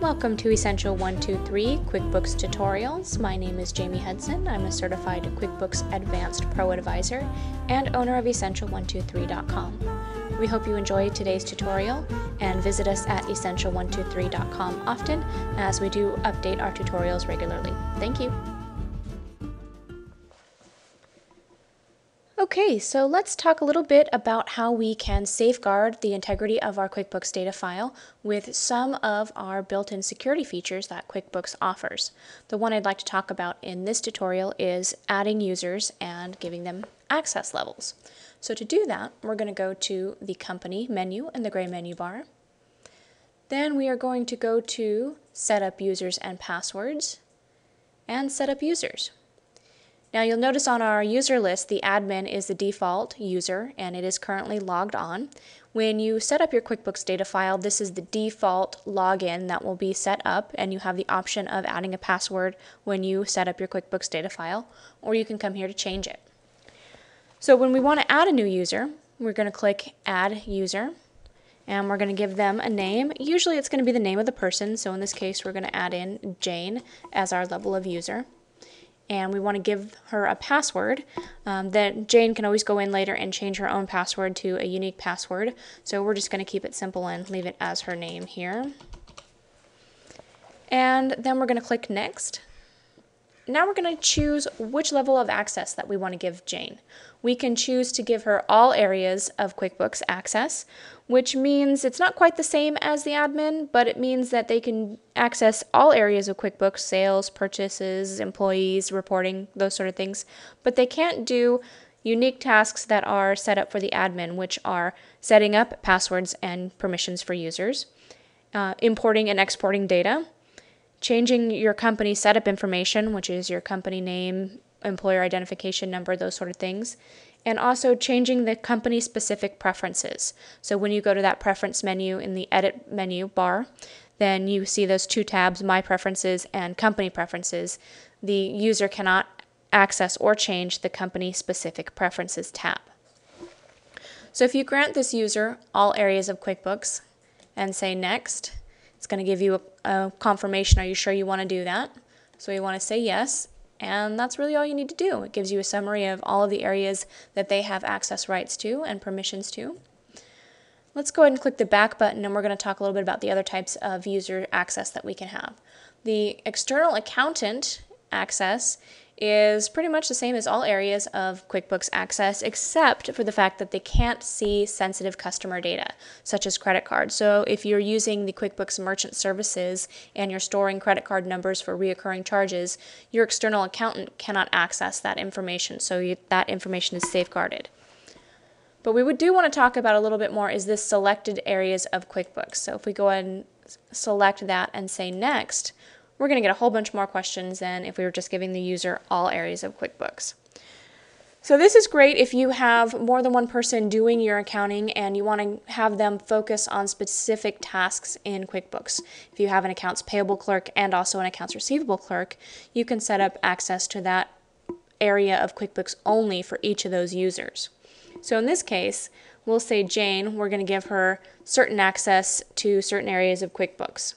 Welcome to Essential 123 QuickBooks Tutorials. My name is Jamie Hudson. I'm a certified QuickBooks Advanced Pro Advisor and owner of Essential123.com. We hope you enjoy today's tutorial and visit us at Essential123.com often as we do update our tutorials regularly. Thank you. Okay, so let's talk a little bit about how we can safeguard the integrity of our QuickBooks data file with some of our built-in security features that QuickBooks offers. The one I'd like to talk about in this tutorial is adding users and giving them access levels. So to do that, we're going to go to the Company menu in the gray menu bar. Then we are going to go to Set up Users and Passwords and Set up Users. Now you'll notice on our user list the admin is the default user and it is currently logged on. When you set up your QuickBooks data file, this is the default login that will be set up and you have the option of adding a password when you set up your QuickBooks data file or you can come here to change it. So when we want to add a new user, we're going to click add user and we're going to give them a name. Usually it's going to be the name of the person, so in this case we're going to add in Jane as our level of user and we want to give her a password, um, then Jane can always go in later and change her own password to a unique password. So we're just going to keep it simple and leave it as her name here. And then we're going to click Next. Now we're going to choose which level of access that we want to give Jane. We can choose to give her all areas of QuickBooks access, which means it's not quite the same as the admin, but it means that they can access all areas of QuickBooks, sales, purchases, employees, reporting, those sort of things. But they can't do unique tasks that are set up for the admin, which are setting up passwords and permissions for users, uh, importing and exporting data, changing your company setup information, which is your company name, employer identification number, those sort of things, and also changing the company specific preferences. So when you go to that preference menu in the edit menu bar, then you see those two tabs, My Preferences and Company Preferences. The user cannot access or change the company specific preferences tab. So if you grant this user all areas of QuickBooks and say next, it's going to give you a, a confirmation. Are you sure you want to do that? So you want to say yes. And that's really all you need to do. It gives you a summary of all of the areas that they have access rights to and permissions to. Let's go ahead and click the back button and we're going to talk a little bit about the other types of user access that we can have. The external accountant access is pretty much the same as all areas of QuickBooks Access, except for the fact that they can't see sensitive customer data, such as credit cards. So if you're using the QuickBooks Merchant Services and you're storing credit card numbers for reoccurring charges, your external accountant cannot access that information, so you, that information is safeguarded. But we would do want to talk about a little bit more is this selected areas of QuickBooks. So if we go and select that and say next, we're going to get a whole bunch more questions than if we were just giving the user all areas of QuickBooks. So this is great if you have more than one person doing your accounting and you want to have them focus on specific tasks in QuickBooks. If you have an accounts payable clerk and also an accounts receivable clerk, you can set up access to that area of QuickBooks only for each of those users. So in this case, we'll say Jane, we're going to give her certain access to certain areas of QuickBooks.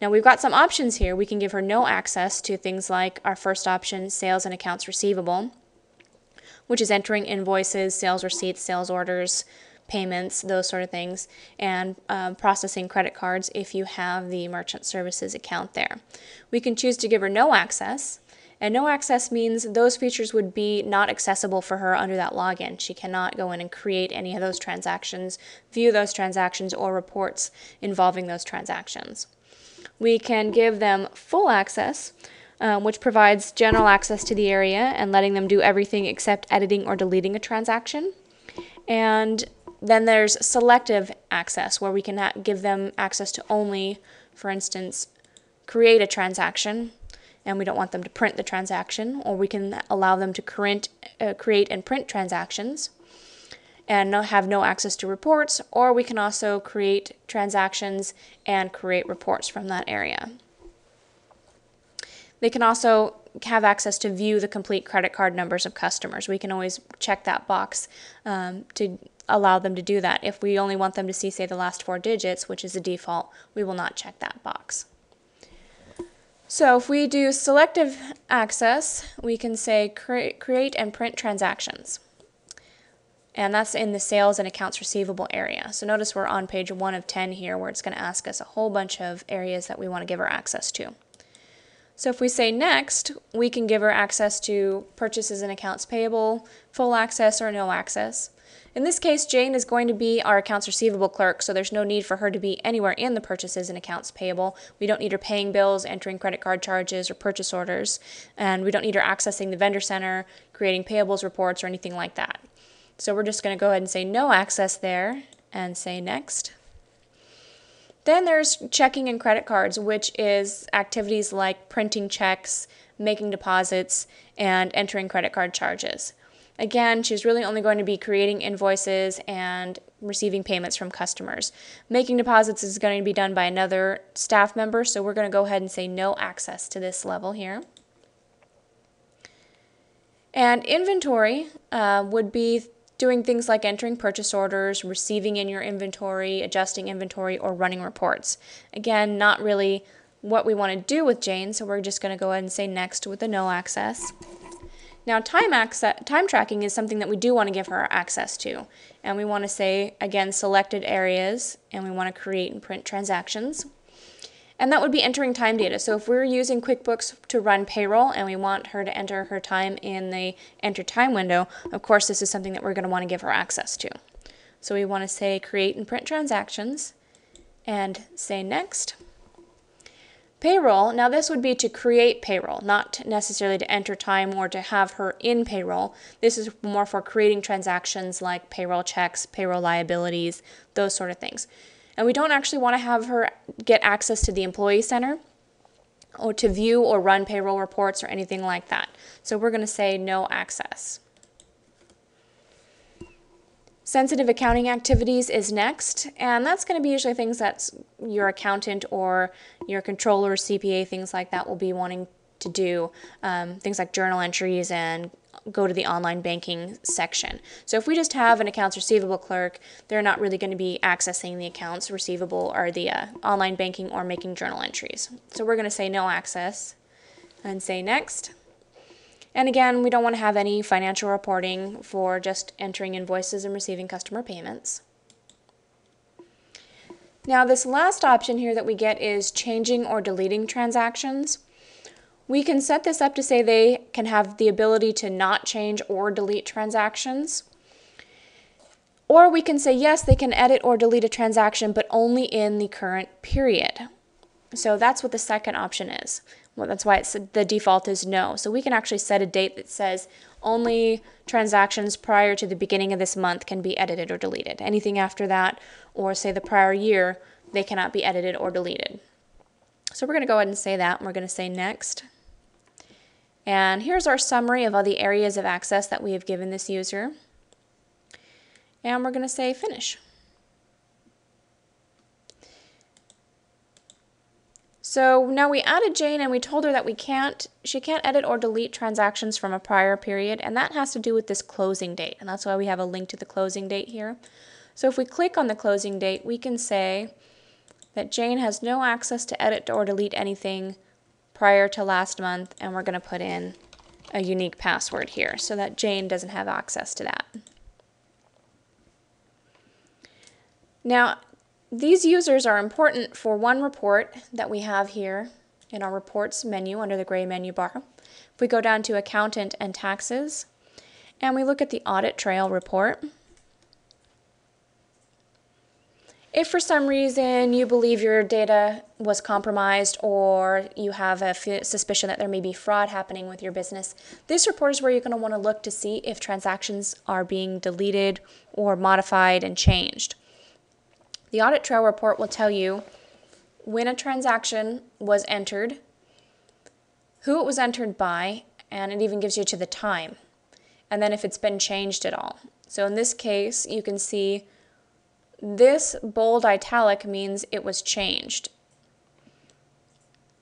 Now we've got some options here. We can give her no access to things like our first option, sales and accounts receivable, which is entering invoices, sales receipts, sales orders, payments, those sort of things, and um, processing credit cards if you have the merchant services account there. We can choose to give her no access, and no access means those features would be not accessible for her under that login. She cannot go in and create any of those transactions, view those transactions, or reports involving those transactions. We can give them full access, um, which provides general access to the area and letting them do everything except editing or deleting a transaction. And then there's selective access, where we can give them access to only, for instance, create a transaction, and we don't want them to print the transaction, or we can allow them to create, uh, create and print transactions and have no access to reports, or we can also create transactions and create reports from that area. They can also have access to view the complete credit card numbers of customers. We can always check that box um, to allow them to do that. If we only want them to see, say, the last four digits, which is the default, we will not check that box. So if we do selective access, we can say cre create and print transactions. And that's in the sales and accounts receivable area. So notice we're on page 1 of 10 here where it's going to ask us a whole bunch of areas that we want to give her access to. So if we say next, we can give her access to purchases and accounts payable, full access or no access. In this case, Jane is going to be our accounts receivable clerk, so there's no need for her to be anywhere in the purchases and accounts payable. We don't need her paying bills, entering credit card charges or purchase orders, and we don't need her accessing the vendor center, creating payables reports, or anything like that. So we're just going to go ahead and say no access there and say next. Then there's checking and credit cards, which is activities like printing checks, making deposits, and entering credit card charges. Again, she's really only going to be creating invoices and receiving payments from customers. Making deposits is going to be done by another staff member, so we're going to go ahead and say no access to this level here. And inventory uh, would be doing things like entering purchase orders, receiving in your inventory, adjusting inventory, or running reports. Again, not really what we want to do with Jane, so we're just going to go ahead and say next with the no access. Now, time, access, time tracking is something that we do want to give her access to. And we want to say, again, selected areas, and we want to create and print transactions. And that would be entering time data. So if we're using QuickBooks to run payroll and we want her to enter her time in the enter time window, of course, this is something that we're going to want to give her access to. So we want to say create and print transactions and say next. Payroll, now this would be to create payroll, not necessarily to enter time or to have her in payroll. This is more for creating transactions like payroll checks, payroll liabilities, those sort of things. And we don't actually want to have her get access to the Employee Center or to view or run payroll reports or anything like that. So we're going to say no access. Sensitive accounting activities is next, and that's going to be usually things that your accountant or your controller, CPA, things like that will be wanting to do. Um, things like journal entries and go to the online banking section. So if we just have an accounts receivable clerk, they're not really going to be accessing the accounts receivable or the uh, online banking or making journal entries. So we're going to say no access and say next. And again, we don't want to have any financial reporting for just entering invoices and receiving customer payments. Now this last option here that we get is changing or deleting transactions. We can set this up to say they can have the ability to not change or delete transactions. Or we can say yes, they can edit or delete a transaction, but only in the current period. So that's what the second option is. Well, that's why the default is no. So we can actually set a date that says only transactions prior to the beginning of this month can be edited or deleted. Anything after that, or say the prior year, they cannot be edited or deleted. So we're going to go ahead and say that, and we're going to say next. And here's our summary of all the areas of access that we have given this user. And we're going to say finish. So now we added Jane and we told her that we can't, she can't edit or delete transactions from a prior period and that has to do with this closing date and that's why we have a link to the closing date here. So if we click on the closing date, we can say that Jane has no access to edit or delete anything prior to last month and we're going to put in a unique password here so that Jane doesn't have access to that. Now, these users are important for one report that we have here in our reports menu under the gray menu bar. If we go down to accountant and taxes and we look at the audit trail report, if for some reason you believe your data was compromised or you have a suspicion that there may be fraud happening with your business, this report is where you're going to want to look to see if transactions are being deleted or modified and changed. The audit trail report will tell you when a transaction was entered, who it was entered by, and it even gives you to the time, and then if it's been changed at all. So in this case, you can see this bold italic means it was changed.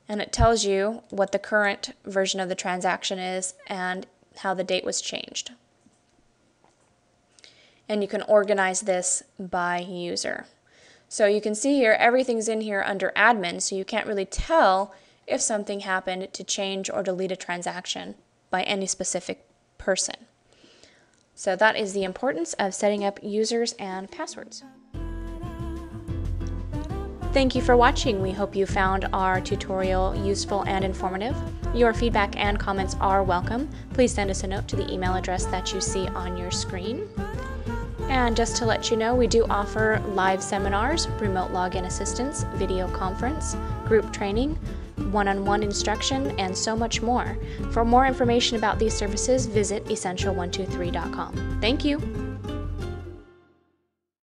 And it tells you what the current version of the transaction is and how the date was changed. And you can organize this by user. So you can see here, everything's in here under admin, so you can't really tell if something happened to change or delete a transaction by any specific person. So that is the importance of setting up users and passwords. Thank you for watching. We hope you found our tutorial useful and informative. Your feedback and comments are welcome. Please send us a note to the email address that you see on your screen. And just to let you know, we do offer live seminars, remote login assistance, video conference, group training, one on one instruction, and so much more. For more information about these services, visit essential123.com. Thank you.